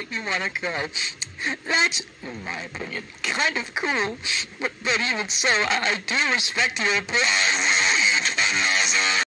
make me want to cry. That's, in my opinion, kind of cool. But, but even so, I, I do respect your opinion.